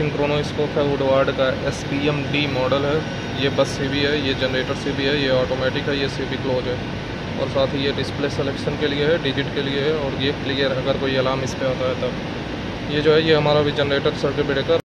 सिंक्रोनो scope है Woodward का S P M D model है। ये बस से भी है, ये जनरेटर से भी है, ये ऑटोमेटिक है, ये से भी क्लोज है। और साथ ही ये डिस्प्ले सिलेक्शन के लिए है डिजिट के लिए है, और ये क्लियर अगर कोई अलार्म इस पर आता है तब। ये जो है, ये हमारा भी जनरेटर सर्टिफिकेट ब्रेकर